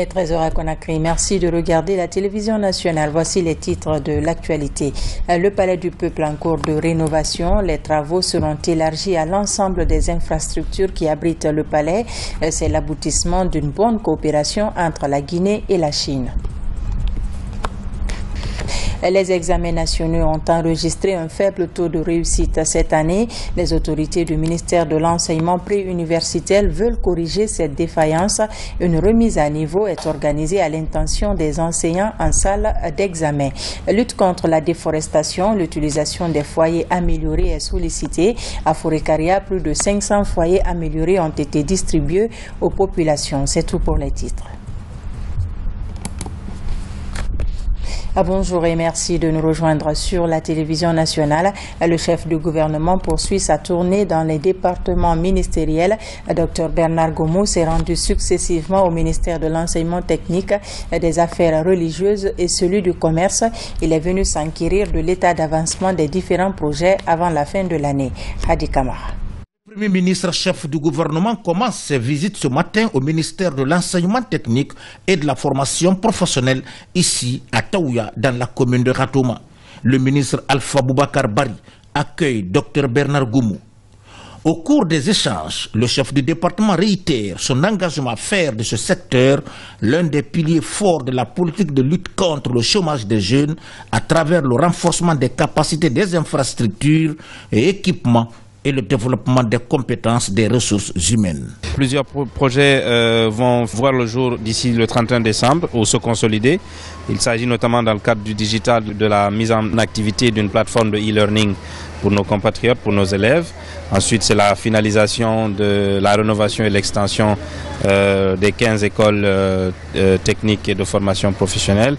Il est 13h à Conakry. Merci de regarder la télévision nationale. Voici les titres de l'actualité. Le Palais du Peuple en cours de rénovation. Les travaux seront élargis à l'ensemble des infrastructures qui abritent le palais. C'est l'aboutissement d'une bonne coopération entre la Guinée et la Chine. Les examens nationaux ont enregistré un faible taux de réussite cette année. Les autorités du ministère de l'enseignement préuniversitaire veulent corriger cette défaillance. Une remise à niveau est organisée à l'intention des enseignants en salle d'examen. Lutte contre la déforestation, l'utilisation des foyers améliorés est sollicitée. À Forécaria, plus de 500 foyers améliorés ont été distribués aux populations. C'est tout pour les titres. Ah, bonjour et merci de nous rejoindre sur la télévision nationale. Le chef du gouvernement poursuit sa tournée dans les départements ministériels. Dr Bernard Gomou s'est rendu successivement au ministère de l'enseignement technique, des affaires religieuses et celui du commerce. Il est venu s'enquérir de l'état d'avancement des différents projets avant la fin de l'année. Hadi Kamara. Le Premier ministre chef du gouvernement commence ses visites ce matin au ministère de l'enseignement technique et de la formation professionnelle ici à Taouya dans la commune de Ratouma. Le ministre Alpha Boubacar Bari accueille Dr Bernard Goumou. Au cours des échanges, le chef du département réitère son engagement à faire de ce secteur l'un des piliers forts de la politique de lutte contre le chômage des jeunes à travers le renforcement des capacités des infrastructures et équipements et le développement des compétences des ressources humaines. Plusieurs pro projets euh, vont voir le jour d'ici le 31 décembre ou se consolider. Il s'agit notamment dans le cadre du digital de la mise en activité d'une plateforme de e-learning pour nos compatriotes, pour nos élèves. Ensuite, c'est la finalisation de la rénovation et l'extension euh, des 15 écoles euh, techniques et de formation professionnelle.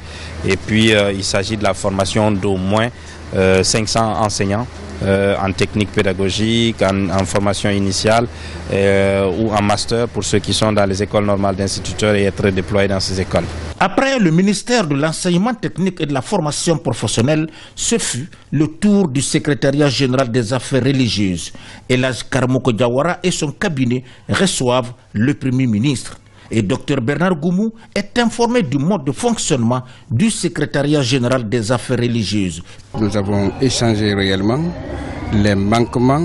Et puis, il s'agit de la formation d'au moins 500 enseignants euh, en technique pédagogique, en, formation initiale euh, ou en master pour ceux qui sont dans les écoles normales d'instituteurs et être déployés dans ces écoles. Après le ministère de l'enseignement technique et de la formation professionnelle, ce fut le tour du secrétariat général des affaires religieuses. Elaj Karmoko Diawara et son cabinet reçoivent le Premier ministre et Dr Bernard Goumou est informé du mode de fonctionnement du secrétariat général des affaires religieuses. Nous avons échangé réellement les manquements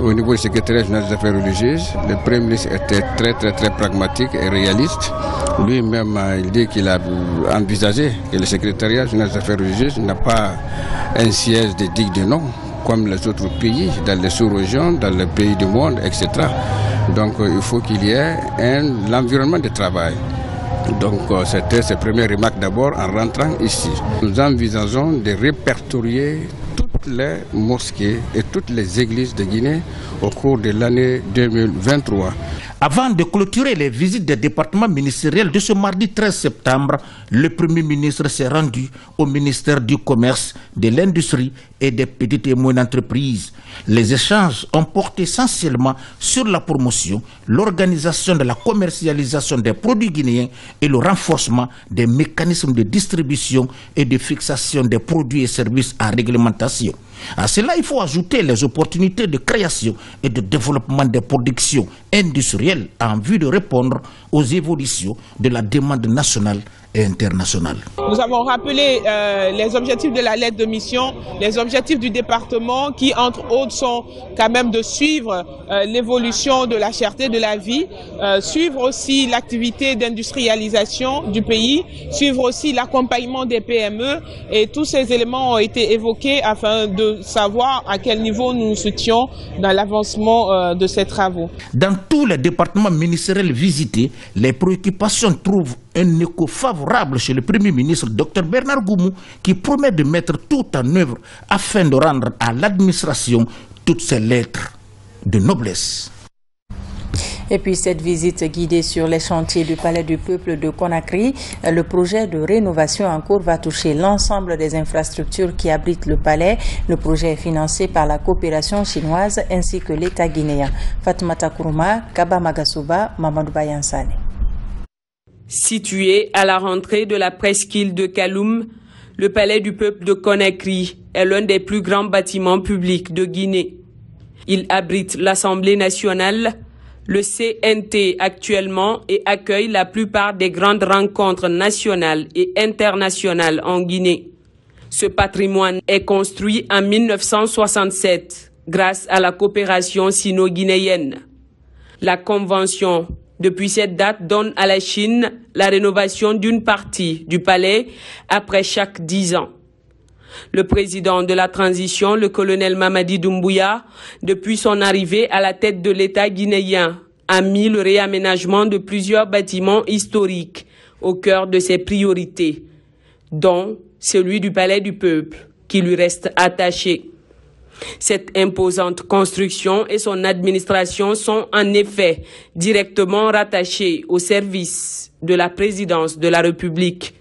au niveau du secrétariat général des affaires religieuses. Le Premier ministre était très très très pragmatique et réaliste. Lui-même, il dit qu'il a envisagé que le secrétariat général des affaires religieuses n'a pas un siège de digue de nom comme les autres pays, dans les sous-régions, dans les pays du monde, etc. Donc il faut qu'il y ait un l'environnement de travail. Donc c'était ses premières remarques d'abord en rentrant ici. Nous envisageons de répertorier toutes les mosquées et toutes les églises de Guinée au cours de l'année 2023. Avant de clôturer les visites des départements ministériels de ce mardi 13 septembre, le Premier ministre s'est rendu au ministère du Commerce, de l'Industrie et des petites et moyennes entreprises. Les échanges ont porté essentiellement sur la promotion, l'organisation de la commercialisation des produits guinéens et le renforcement des mécanismes de distribution et de fixation des produits et services à réglementation. À cela, il faut ajouter les opportunités de création et de développement des productions industrielles en vue de répondre aux évolutions de la demande nationale et internationale. Nous avons rappelé euh, les objectifs de la lettre de mission, les objectifs du département qui, entre autres, sont quand même de suivre euh, l'évolution de la cherté de la vie, euh, suivre aussi l'activité d'industrialisation du pays, suivre aussi l'accompagnement des PME et tous ces éléments ont été évoqués afin de savoir à quel niveau nous nous soutions dans l'avancement de ces travaux. Dans tous les départements ministériels visités, les préoccupations trouvent un écho favorable chez le Premier ministre Dr Bernard Goumou qui promet de mettre tout en œuvre afin de rendre à l'administration toutes ses lettres de noblesse. Et puis cette visite guidée sur les chantiers du Palais du Peuple de Conakry, le projet de rénovation en cours va toucher l'ensemble des infrastructures qui abritent le palais. Le projet est financé par la coopération chinoise ainsi que l'État guinéen. Fatoumata Kourouma, Kaba Magasuba, Mamadou Bayansane. Situé à la rentrée de la presqu'île de Kaloum, le palais du peuple de Conakry est l'un des plus grands bâtiments publics de Guinée. Il abrite l'Assemblée nationale, le CNT actuellement et accueille la plupart des grandes rencontres nationales et internationales en Guinée. Ce patrimoine est construit en 1967 grâce à la coopération sino-guinéenne. La convention, depuis cette date, donne à la Chine la rénovation d'une partie du palais après chaque dix ans. Le président de la transition, le colonel Mamadi Doumbouya, depuis son arrivée à la tête de l'État guinéen, a mis le réaménagement de plusieurs bâtiments historiques au cœur de ses priorités, dont celui du Palais du Peuple, qui lui reste attaché. Cette imposante construction et son administration sont en effet directement rattachées au service de la présidence de la République.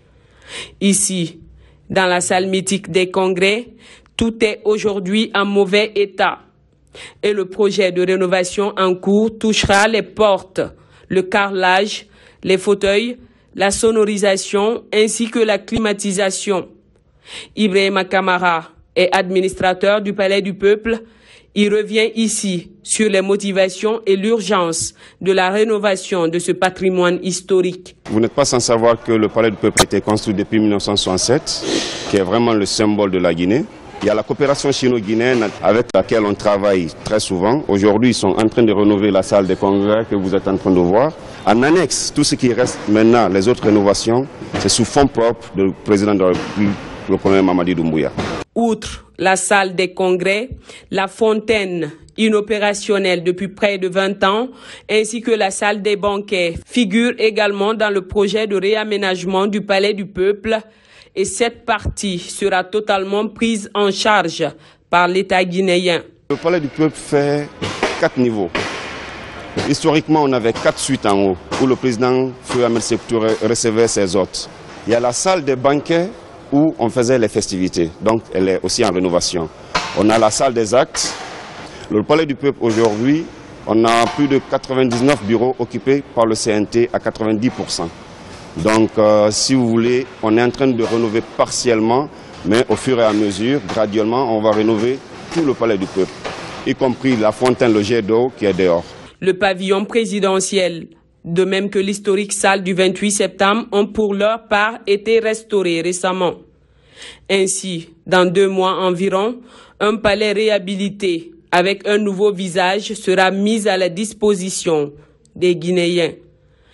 Ici, dans la salle mythique des congrès, tout est aujourd'hui en mauvais état. Et le projet de rénovation en cours touchera les portes, le carrelage, les fauteuils, la sonorisation ainsi que la climatisation. Ibrahim Kamara est administrateur du Palais du Peuple. Il revient ici sur les motivations et l'urgence de la rénovation de ce patrimoine historique. Vous n'êtes pas sans savoir que le Palais du Peuple a été construit depuis 1967, qui est vraiment le symbole de la Guinée. Il y a la coopération chino-guinéenne avec laquelle on travaille très souvent. Aujourd'hui, ils sont en train de rénover la salle des congrès que vous êtes en train de voir. En annexe, tout ce qui reste maintenant, les autres rénovations, c'est sous fonds propres du président de la République, le colonel Mamadi Doumbouya. Outre la salle des congrès, la fontaine inopérationnelle depuis près de 20 ans, ainsi que la salle des banquets, figurent également dans le projet de réaménagement du Palais du Peuple et cette partie sera totalement prise en charge par l'État guinéen. Le Palais du Peuple fait quatre niveaux. Historiquement, on avait quatre suites en haut où le président Feu Ahmed recevait ses hôtes. Il y a la salle des banquets où on faisait les festivités. Donc elle est aussi en rénovation. On a la salle des actes. Le Palais du Peuple aujourd'hui, on a plus de 99 bureaux occupés par le CNT à 90%. Donc euh, si vous voulez, on est en train de rénover partiellement, mais au fur et à mesure, graduellement, on va rénover tout le Palais du Peuple, y compris la fontaine, jet d'eau qui est dehors. Le pavillon présidentiel de même que l'historique salle du 28 septembre, ont pour leur part été restaurés récemment. Ainsi, dans deux mois environ, un palais réhabilité avec un nouveau visage sera mis à la disposition des Guinéens.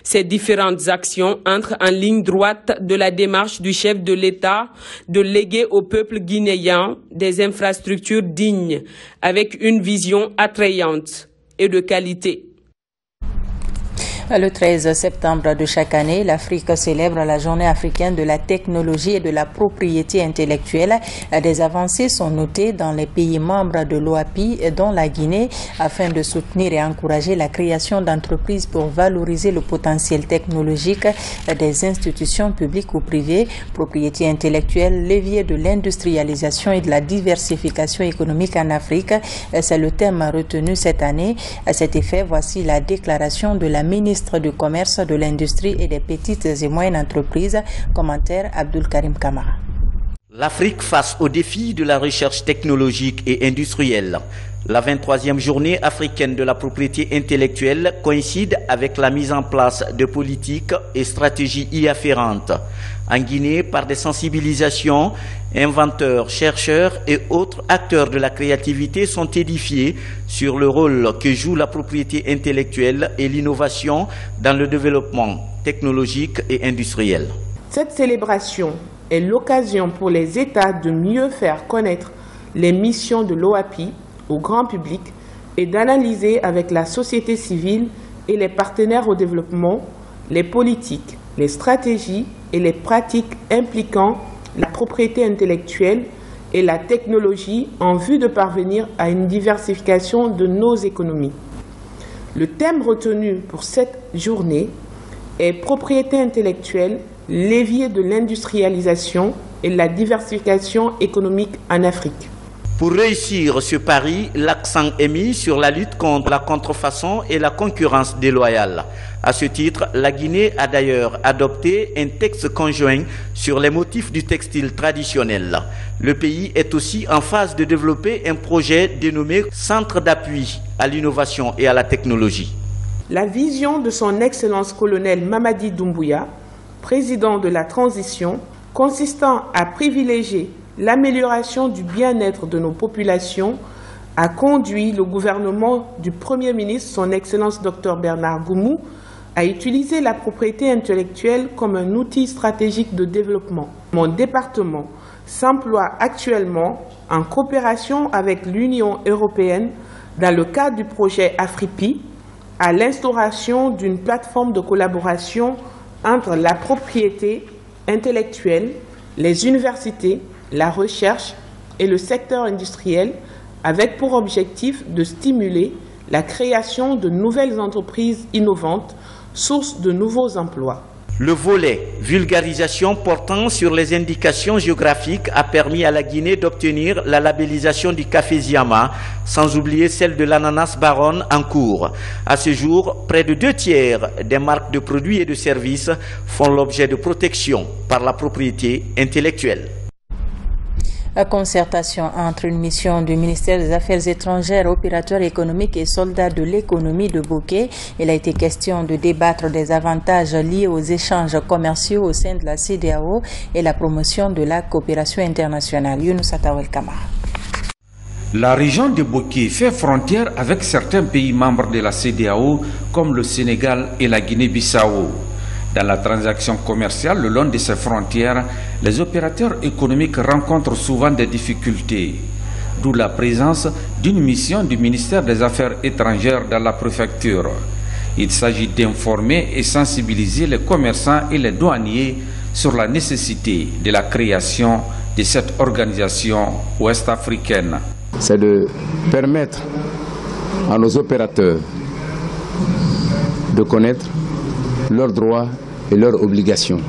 Ces différentes actions entrent en ligne droite de la démarche du chef de l'État de léguer au peuple guinéen des infrastructures dignes avec une vision attrayante et de qualité. Le 13 septembre de chaque année, l'Afrique célèbre la journée africaine de la technologie et de la propriété intellectuelle. Des avancées sont notées dans les pays membres de l'OAPI, dont la Guinée, afin de soutenir et encourager la création d'entreprises pour valoriser le potentiel technologique des institutions publiques ou privées, propriété intellectuelle, levier de l'industrialisation et de la diversification économique en Afrique. C'est le thème retenu cette année. À cet effet, voici la déclaration de la ministre du Commerce, de l'Industrie et des petites et moyennes entreprises. Commentaire Abdul Karim Kamara. L'Afrique face aux défis de la recherche technologique et industrielle. La 23e journée africaine de la propriété intellectuelle coïncide avec la mise en place de politiques et stratégies y afférentes. En Guinée, par des sensibilisations, inventeurs, chercheurs et autres acteurs de la créativité sont édifiés sur le rôle que joue la propriété intellectuelle et l'innovation dans le développement technologique et industriel. Cette célébration est l'occasion pour les États de mieux faire connaître les missions de l'OAPI au grand public et d'analyser avec la société civile et les partenaires au développement les politiques, les stratégies et les pratiques impliquant la propriété intellectuelle et la technologie en vue de parvenir à une diversification de nos économies. Le thème retenu pour cette journée est propriété intellectuelle, levier de l'industrialisation et la diversification économique en Afrique. Pour réussir ce pari, l'accent est mis sur la lutte contre la contrefaçon et la concurrence déloyale. À ce titre, la Guinée a d'ailleurs adopté un texte conjoint sur les motifs du textile traditionnel. Le pays est aussi en phase de développer un projet dénommé Centre d'appui à l'innovation et à la technologie. la vision de son Excellence colonel Mamadi Doumbouya, président de la transition, consistant à privilégier l'amélioration du bien-être de nos populations, a conduit le gouvernement du Premier ministre, son Excellence Dr Bernard Goumou, à utiliser la propriété intellectuelle comme un outil stratégique de développement. Mon département s'emploie actuellement en coopération avec l'Union européenne dans le cadre du projet AFRIPI à l'instauration d'une plateforme de collaboration entre la propriété intellectuelle, les universités, la recherche et le secteur industriel avec pour objectif de stimuler la création de nouvelles entreprises innovantes, source de nouveaux emplois. Le volet vulgarisation portant sur les indications géographiques a permis à la Guinée d'obtenir la labellisation du café Ziama, sans oublier celle de l'ananas baronne en cours. À ce jour, près de deux tiers des marques de produits et de services font l'objet de protection par la propriété intellectuelle. La concertation entre une mission du ministère des Affaires étrangères, opérateurs économiques et soldats de l'économie de Bouquet. Il a été question de débattre des avantages liés aux échanges commerciaux au sein de la CDAO et la promotion de la coopération internationale. Younous Atawel. La région de Bouquet fait frontière avec certains pays membres de la CDAO comme le Sénégal et la Guinée-Bissau. Dans la transaction commerciale le long de ces frontières, les opérateurs économiques rencontrent souvent des difficultés, d'où la présence d'une mission du ministère des Affaires étrangères dans la préfecture. Il s'agit d'informer et sensibiliser les commerçants et les douaniers sur la nécessité de la création de cette organisation ouest-africaine. C'est de permettre à nos opérateurs de connaître leurs droits et leurs obligations.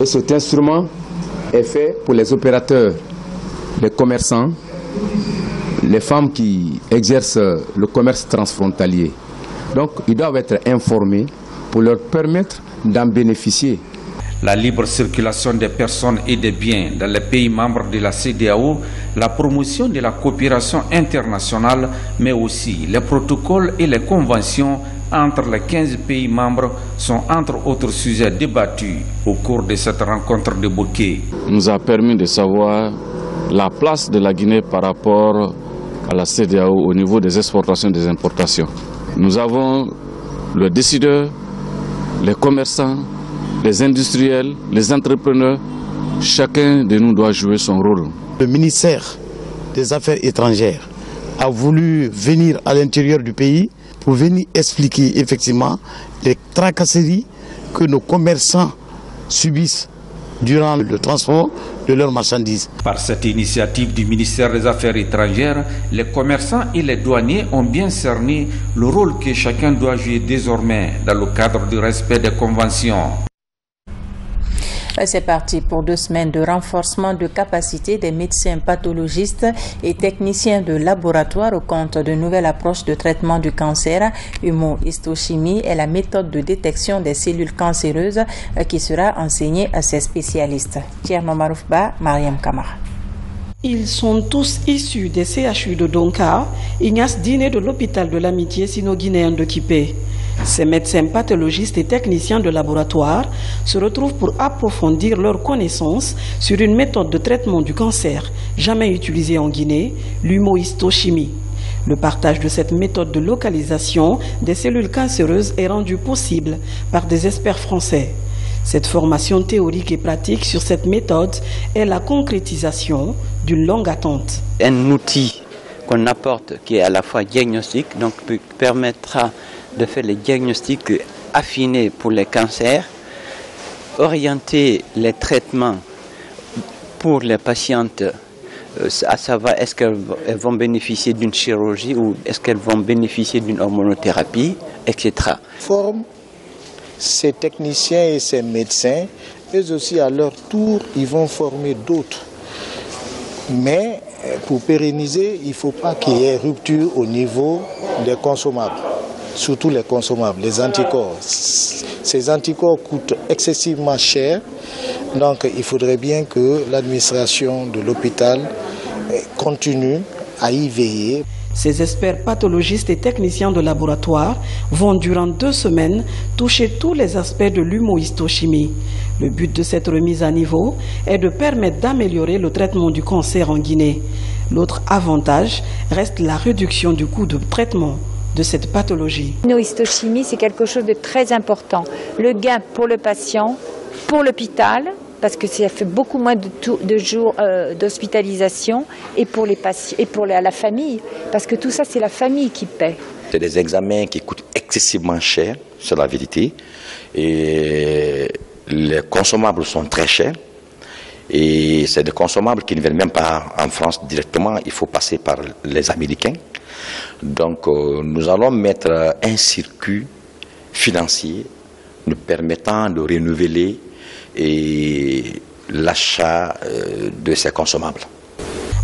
Et cet instrument est fait pour les opérateurs, les commerçants, les femmes qui exercent le commerce transfrontalier. Donc, ils doivent être informés pour leur permettre d'en bénéficier. La libre circulation des personnes et des biens dans les pays membres de la CDAO, la promotion de la coopération internationale, mais aussi les protocoles et les conventions entre les 15 pays membres sont entre autres sujets débattus au cours de cette rencontre de Bouquet. nous a permis de savoir la place de la Guinée par rapport à la CDAO au niveau des exportations et des importations. Nous avons le décideur, les commerçants, les industriels, les entrepreneurs. Chacun de nous doit jouer son rôle. Le ministère des Affaires étrangères a voulu venir à l'intérieur du pays pour venir expliquer effectivement les tracasseries que nos commerçants subissent durant le transport de leurs marchandises. Par cette initiative du ministère des Affaires étrangères, les commerçants et les douaniers ont bien cerné le rôle que chacun doit jouer désormais dans le cadre du respect des conventions. C'est parti pour deux semaines de renforcement de capacité des médecins pathologistes et techniciens de laboratoire au compte de nouvelles approches de traitement du cancer. Humo-histochimie est la méthode de détection des cellules cancéreuses qui sera enseignée à ces spécialistes. Tierno Maroufba, Mariam Kamara. Ils sont tous issus des CHU de Donka, Ignace Diné de l'hôpital de l'amitié sino-guinéen de Kipé. Ces médecins pathologistes et techniciens de laboratoire se retrouvent pour approfondir leurs connaissances sur une méthode de traitement du cancer jamais utilisée en Guinée, l'humohistochimie. Le partage de cette méthode de localisation des cellules cancéreuses est rendu possible par des experts français. Cette formation théorique et pratique sur cette méthode est la concrétisation d'une longue attente. Un outil qu'on apporte qui est à la fois diagnostic, donc permettra de faire les diagnostics affinés pour les cancers, orienter les traitements pour les patientes, à savoir est-ce qu'elles vont bénéficier d'une chirurgie ou est-ce qu'elles vont bénéficier d'une hormonothérapie, etc. Forme ces techniciens et ces médecins, eux aussi à leur tour, ils vont former d'autres. Mais pour pérenniser, il ne faut pas qu'il y ait rupture au niveau des consommables surtout les consommables, les anticorps. Ces anticorps coûtent excessivement cher, donc il faudrait bien que l'administration de l'hôpital continue à y veiller. Ces experts pathologistes et techniciens de laboratoire vont durant deux semaines toucher tous les aspects de l'humohistochimie. Le but de cette remise à niveau est de permettre d'améliorer le traitement du cancer en Guinée. L'autre avantage reste la réduction du coût de traitement de cette pathologie. L'humohistochimie, c'est quelque chose de très important. Le gain pour le patient, pour l'hôpital, parce que ça fait beaucoup moins de, jours euh, d'hospitalisation et pour les patients et pour la, famille, parce que tout ça c'est la famille qui paie. C'est des examens qui coûtent excessivement cher, c'est la vérité, et les consommables sont très chers. Et c'est des consommables qui ne viennent même pas en France directement, il faut passer par les Américains. Donc euh, nous allons mettre un circuit financier nous permettant de renouveler l'achat euh, de ces consommables.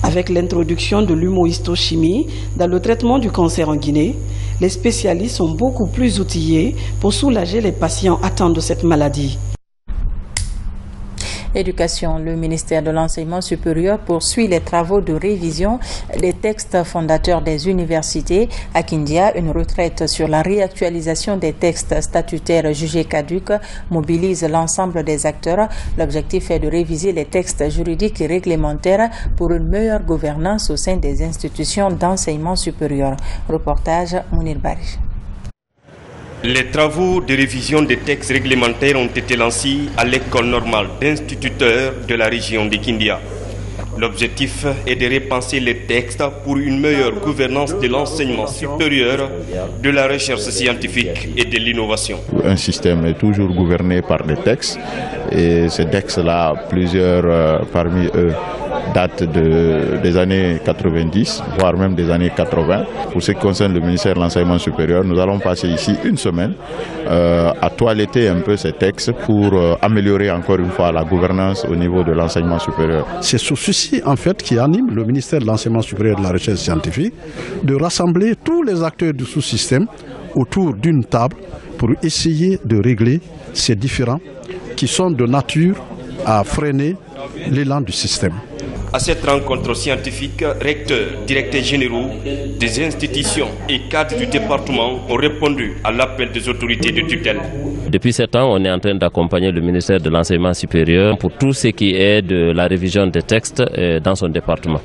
Avec l'introduction de l'humohistochimie dans le traitement du cancer en Guinée, les spécialistes sont beaucoup plus outillés pour soulager les patients atteints de cette maladie. Éducation, le ministère de l'Enseignement supérieur poursuit les travaux de révision des textes fondateurs des universités. À Kindia, une retraite sur la réactualisation des textes statutaires jugés caducs mobilise l'ensemble des acteurs. L'objectif est de réviser les textes juridiques et réglementaires pour une meilleure gouvernance au sein des institutions d'enseignement supérieur. Reportage Mounir Barij. Les travaux de révision des textes réglementaires ont été lancés à l'école normale d'instituteurs de la région de Kindia. L'objectif est de repenser les textes pour une meilleure gouvernance de l'enseignement supérieur, de la recherche scientifique et de l'innovation. Un système est toujours gouverné par des textes et ces textes-là, plusieurs euh, parmi eux date de, des années 90, voire même des années 80. Pour ce qui concerne le ministère de l'Enseignement supérieur, nous allons passer ici une semaine euh, à toiletter un peu ces textes pour euh, améliorer encore une fois la gouvernance au niveau de l'enseignement supérieur. C'est ce souci en fait qui anime le ministère de l'Enseignement supérieur et de la Recherche scientifique de rassembler tous les acteurs du sous-système autour d'une table pour essayer de régler ces différends qui sont de nature à freiner l'élan du système. À cette rencontre scientifique, recteurs, directeurs généraux des institutions et cadres du département ont répondu à l'appel des autorités de tutelle. Depuis sept ans, on est en train d'accompagner le ministère de l'Enseignement supérieur pour tout ce qui est de la révision des textes euh, dans son département.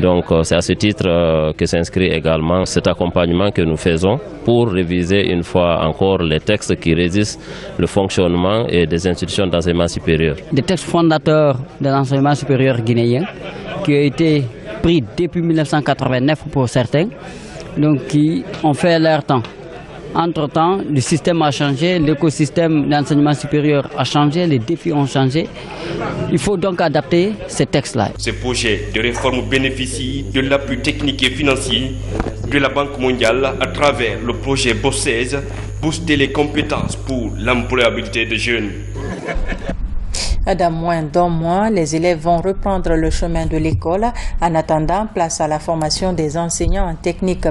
Donc euh, c'est à ce titre euh, que s'inscrit également cet accompagnement que nous faisons pour réviser une fois encore les textes qui résistent le fonctionnement des institutions d'enseignement supérieur. Des textes fondateurs de l'enseignement supérieur guinéen qui ont été pris depuis 1989 pour certains, donc qui ont fait leur temps. Entre-temps, le système a changé, l'écosystème d'enseignement supérieur a changé, les défis ont changé. Il faut donc adapter ces textes-là. Ce projet de réforme bénéficie de l'appui technique et financier de la Banque mondiale à travers le projet BOSSES, booster les compétences pour l'employabilité des jeunes. Dans moins d'un mois, les élèves vont reprendre le chemin de l'école. En attendant, place à la formation des enseignants en technique